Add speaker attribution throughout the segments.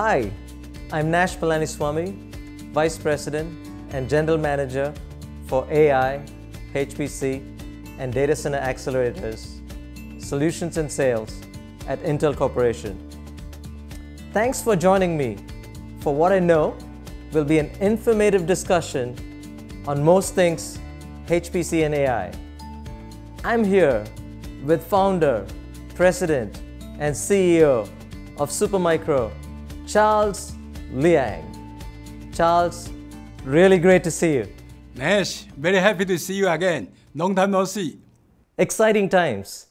Speaker 1: Hi, I'm Nash Palaniswamy, Vice President and General Manager for AI, HPC, and Data Center Accelerators, Solutions and Sales at Intel Corporation. Thanks for joining me for what I know will be an informative discussion on most things HPC and AI. I'm here with founder, president, and CEO of Supermicro, Charles Liang. Charles, really great to see you.
Speaker 2: Nash, very happy to see you again. Long time no see.
Speaker 1: Exciting times.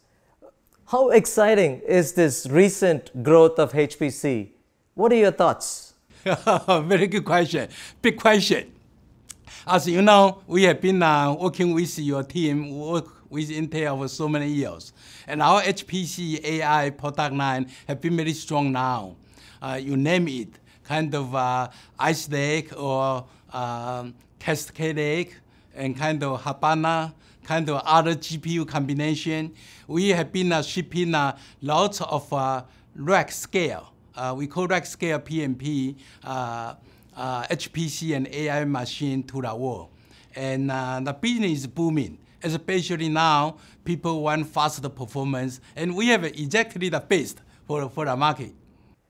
Speaker 1: How exciting is this recent growth of HPC? What are your thoughts?
Speaker 2: very good question. Big question. As you know, we have been uh, working with your team, work with Intel for so many years. And our HPC AI product line have been very strong now. Uh, you name it, kind of uh, Ice Lake or um, Cascade Lake and kind of Habana, kind of other GPU combination. We have been uh, shipping lots of rack scale. We call rack scale PMP, HPC and AI machine to the world. And the business is booming especially now people want faster performance, and we have exactly the best for, for the market.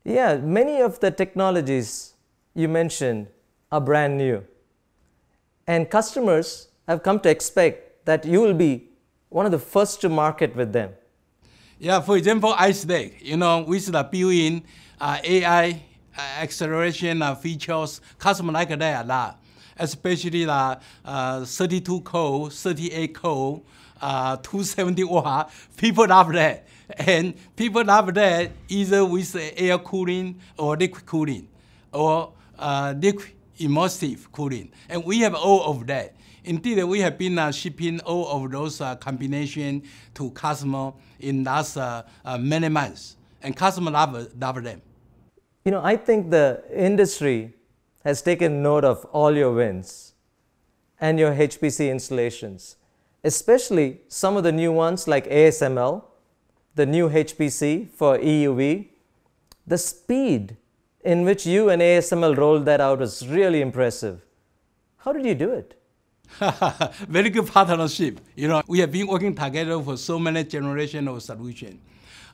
Speaker 1: Yeah, many of the technologies you mentioned are brand new. And customers have come to expect that you will be one of the first to market with them.
Speaker 2: Yeah, for example, Lake, you know, with the built-in uh, AI uh, acceleration uh, features, customers like that a lot especially the uh, 32 core, 38 core, uh, 270 watt. People love that. And people love that either with air cooling or liquid cooling or uh, liquid immersive cooling. And we have all of that. Indeed, we have been uh, shipping all of those uh, combination to customer in last uh, uh, many months. And customer love, love them.
Speaker 1: You know, I think the industry has taken note of all your wins and your HPC installations, especially some of the new ones like ASML, the new HPC for EUV. The speed in which you and ASML rolled that out was really impressive. How did you do it?
Speaker 2: Very good partnership. You know, we have been working together for so many generations of solutions.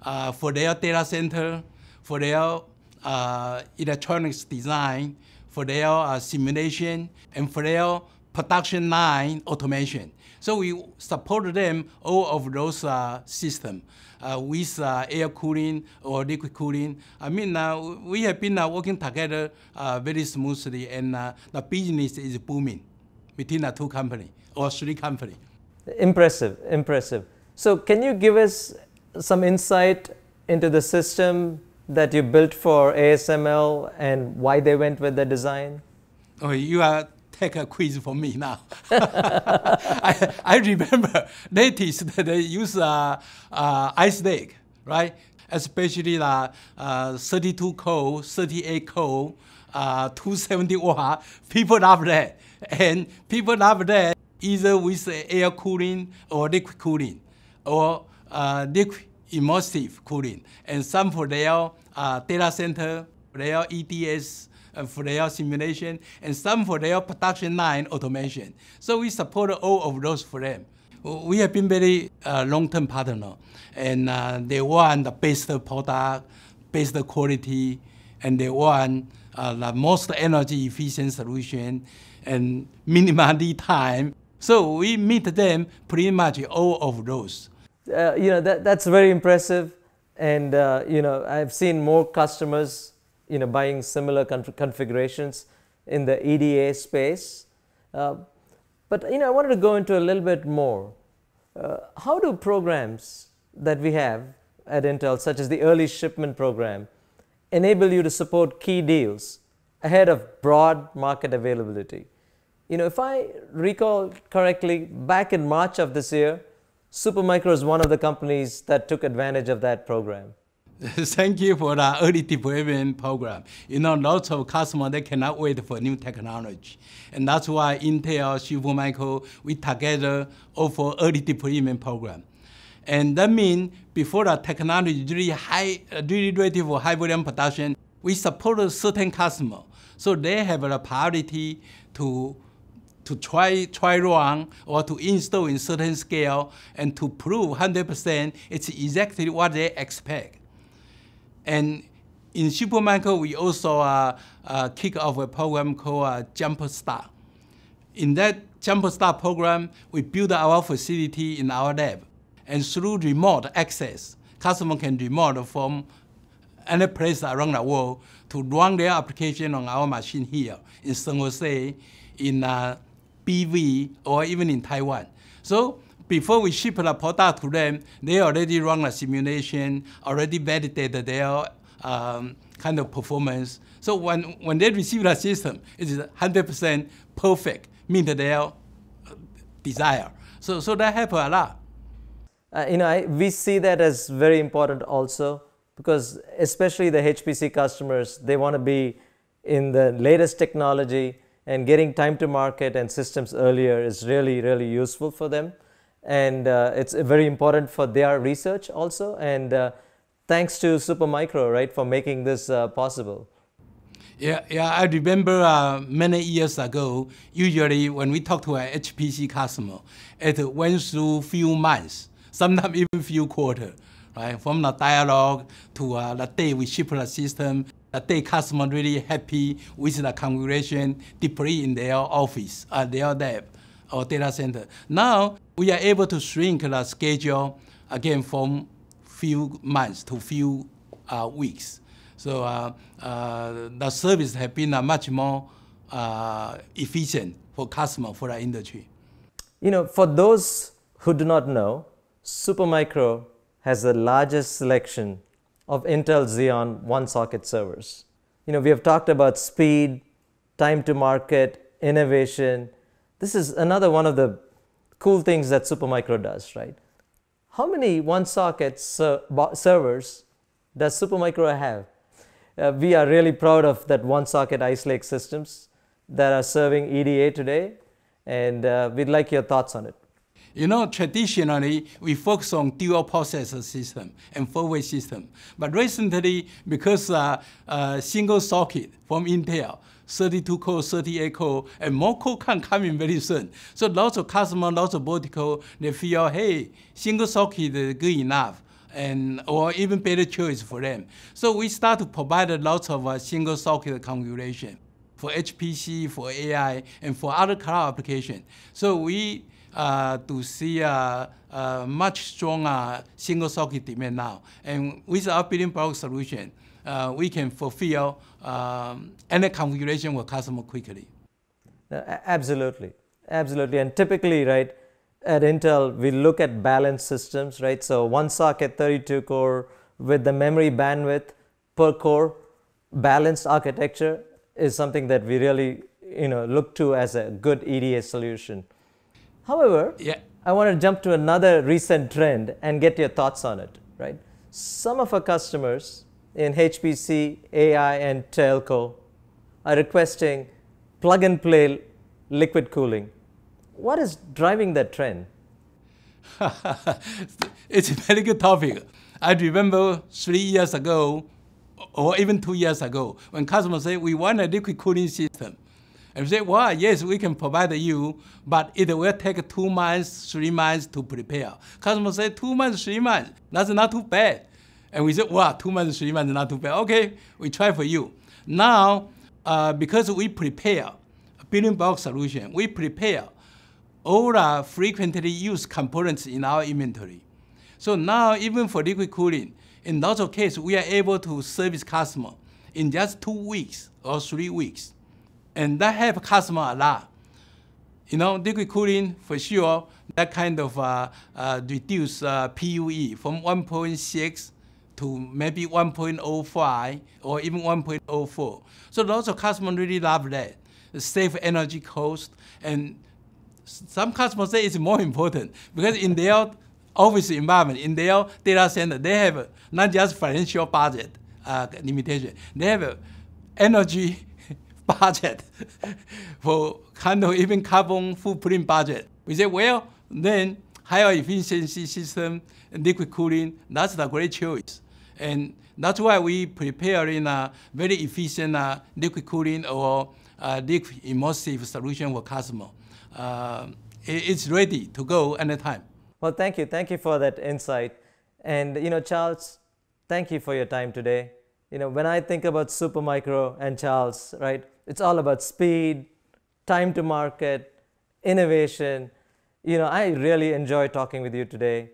Speaker 2: Uh, for their data center, for their uh, electronics design, for their uh, simulation and for their production line automation. So we support them all of those uh, systems uh, with uh, air cooling or liquid cooling. I mean, uh, we have been uh, working together uh, very smoothly and the business is booming between the two companies or three companies.
Speaker 1: Impressive, impressive. So can you give us some insight into the system that you built for ASML and why they went with the design?
Speaker 2: Oh, you are take a quiz for me now. I, I remember latest they use uh, uh, Ice Lake, right? Especially the uh, 32 core, 38 core, uh, 270 watt. People love that. And people love that either with air cooling or liquid cooling or uh, liquid immersive cooling, and some for their uh, data center, their EDS, for their simulation, and some for their production line automation. So we support all of those for them. We have been very uh, long-term partner, and uh, they want the best product, best quality, and they want uh, the most energy efficient solution and minimum lead time. So we meet them pretty much all of those
Speaker 1: uh, you know, that, that's very impressive. And, uh, you know, I've seen more customers, you know, buying similar conf configurations in the EDA space. Uh, but, you know, I wanted to go into a little bit more. Uh, how do programs that we have at Intel, such as the early shipment program, enable you to support key deals ahead of broad market availability? You know, if I recall correctly, back in March of this year, Supermicro is one of the companies that took advantage of that program.
Speaker 2: Thank you for the early deployment program. You know, lots of customers, they cannot wait for new technology. And that's why Intel, Supermicro, we together offer early deployment program. And that means before the technology is really high, really ready for high volume production, we support a certain customer, so they have a priority to to try try run or to install in certain scale and to prove 100% it's exactly what they expect. And in Supermicro, we also uh, uh, kick off a program called uh, Jumpstart. In that Jumpstart program, we build our facility in our lab. And through remote access, customer can remote from any place around the world to run their application on our machine here in San Jose, in uh, BV, or even in Taiwan. So before we ship the product to them, they already run a simulation, already validated their um, kind of performance. So when, when they receive the system, it is 100% perfect, meet their desire. So, so that helps a lot.
Speaker 1: Uh, you know, I, we see that as very important also because especially the HPC customers, they want to be in the latest technology and getting time to market and systems earlier is really, really useful for them. And uh, it's very important for their research also. And uh, thanks to Supermicro, right, for making this uh, possible.
Speaker 2: Yeah, yeah, I remember uh, many years ago, usually when we talk to an HPC customer, it went through few months, sometimes even few quarters, right? From the dialogue to uh, the day we ship the system, the day customer really happy with the configuration deployed in their office, uh, their lab or data center. Now we are able to shrink the schedule again from few months to few uh, weeks. So uh, uh, the service has been uh, much more uh, efficient for customer, for the industry.
Speaker 1: You know, for those who do not know, Supermicro has the largest selection of Intel Xeon one-socket servers. You know, we have talked about speed, time to market, innovation. This is another one of the cool things that Supermicro does, right? How many one-socket ser servers does Supermicro have? Uh, we are really proud of that one-socket Ice Lake systems that are serving EDA today, and uh, we'd like your thoughts on it.
Speaker 2: You know, traditionally, we focus on dual processor system and four-way system. But recently, because uh, uh, single socket from Intel, 32 core, 38 core, and more core can come in very soon. So lots of customers, lots of vertical, they feel, hey, single socket is good enough. And, or even better choice for them. So we start to provide lots of uh, single socket configuration for HPC, for AI, and for other cloud application. So we uh, to see a, a, much stronger single socket demand now. And with our building block solution, uh, we can fulfill um, any configuration with customer quickly.
Speaker 1: Uh, absolutely, absolutely. And typically, right, at Intel, we look at balanced systems, right? So one socket 32 core with the memory bandwidth per core, balanced architecture is something that we really, you know, look to as a good EDA solution. However, yeah. I want to jump to another recent trend and get your thoughts on it, right? Some of our customers in HPC, AI, and telco are requesting plug and play liquid cooling. What is driving that trend?
Speaker 2: it's a very good topic. I remember three years ago, or even two years ago, when customers say we want a liquid cooling system. And we say, well, yes, we can provide you, but it will take two months, three months to prepare. Customer say, two months, three months, that's not too bad. And we said, wow, two months, three months, not too bad. Okay, we try for you. Now, uh, because we prepare a building block solution, we prepare all the frequently used components in our inventory. So now, even for liquid cooling, in lots of cases, we are able to service customer in just two weeks or three weeks and that help customer a lot. You know, liquid cooling for sure, that kind of uh, uh, reduce uh, PUE from 1.6 to maybe 1.05 or even 1.04. So lots of customers really love that. Save energy cost and some customers say it's more important because in their office environment, in their data center, they have not just financial budget uh, limitation, they have energy budget for kind of even carbon footprint budget. We say, well, then higher efficiency system, liquid cooling, that's the great choice. And that's why we prepare in a very efficient uh, liquid cooling or uh, liquid immersive solution for customer. Uh, it's ready to go anytime.
Speaker 1: Well, thank you. Thank you for that insight. And, you know, Charles, thank you for your time today. You know, when I think about Supermicro and Charles, right, it's all about speed, time to market, innovation. You know, I really enjoy talking with you today.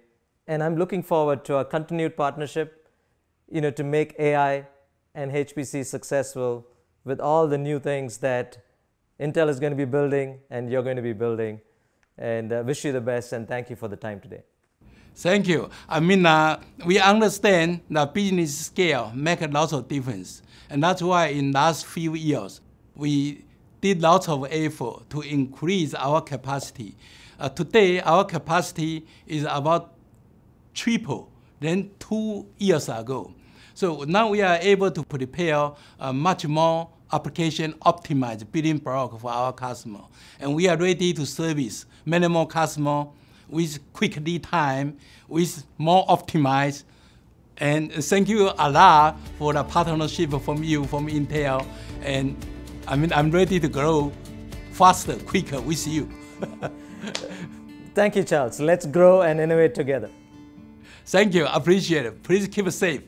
Speaker 1: And I'm looking forward to a continued partnership, you know, to make AI and HPC successful with all the new things that Intel is going to be building and you're going to be building. And uh, wish you the best and thank you for the time today.
Speaker 2: Thank you. I mean, uh, we understand that business scale make a lot of difference. And that's why in last few years, we did lots of effort to increase our capacity. Uh, today, our capacity is about triple than two years ago. So now we are able to prepare a much more application optimized building block for our customer. And we are ready to service many more customers with quick lead time, with more optimized. And thank you a lot for the partnership from you, from Intel. And I mean, I'm ready to grow faster, quicker with you.
Speaker 1: Thank you, Charles. Let's grow and innovate together.
Speaker 2: Thank you. Appreciate it. Please keep it safe.